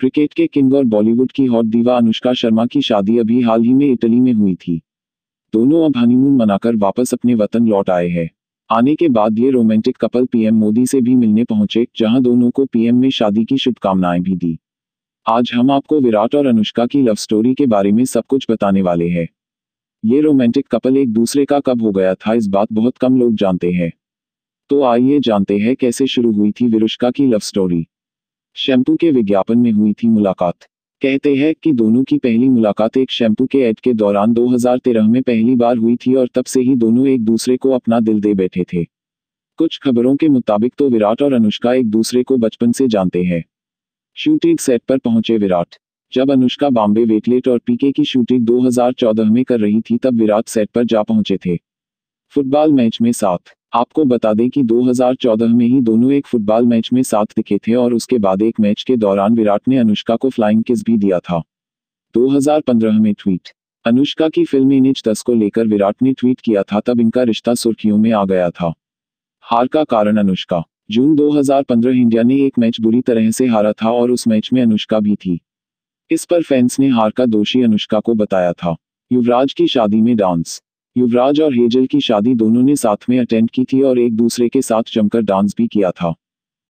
Cricket के king और बॉलीवुड की हॉट दीवा अनुष्का शर्मा की शादी अभी हाल ही में इटली में हुई थी। दोनों अब हनीमून मनाकर वापस अपने वतन लौट आए हैं। आने के बाद ये रोमांटिक कपल पीएम मोदी से भी मिलने पहुँचे, जहाँ दोनों को पीएम में शादी की शुभकामनाएँ भी दी। आज हम आपको विराट और अनुष्का की लव स्टोरी के बारे में सब कुछ बताने वाले हैं। ये रोमांटिक कपल एक दूसरे का कब हो गया था, इस बात बहुत कम लोग जानते हैं। तो आइए जानते हैं कैसे शुरू हुई थी विरुष्का की लव स्टोरी शैम्पू के विज्ञापन में हुई थी मुलाकात। कहते हैं कि दोनों की पहली मुलाकात एक शैम्पू के एड के दौरान 2013 में पहली बार हुई थी और तब से ही दोनों एक दूसरे को अपना दिल दे बैठे थे। कुछ खबरों के मुताबिक तो विराट और अनुष्का एक दूसरे को बचपन से जानते हैं। शूटिंग सेट पर पहुँचे विराट। जब अनुष्का बॉम्बे वेटलेट और पीके की शूटिंग 2014 में कर रही थी तब विराट सेट पर जा पहुँचे थे। फुटबॉल मैच में साथ। आपको बता दें कि 2014 में ही दोनों एक फुटबॉल मैच में साथ दिखे थे और उसके बाद एक मैच के दौरान विराट ने अनुष्का को फ्लाइंग किस भी दिया था। 2015 में ट्वीट अनुष्का की फ़िल्म इनिच दस को लेकर विराट ने ट्वीट किया था, तब इनका रिश्ता सुर्खियों में आ गया था। हार का कारण अनुष्का। जून 2015 इंडिया ने एक मैच बुरी तरह से हारा था और उस मैच में अनुष्का भी थी। इस पर फैंस ने हार का दोषी अनुष्का को बताया था। युवराज की शादी में डांस युवराज और हेजल की शादी दोनों ने साथ में अटेंड की थी और एक दूसरे के साथ जमकर डांस भी किया था।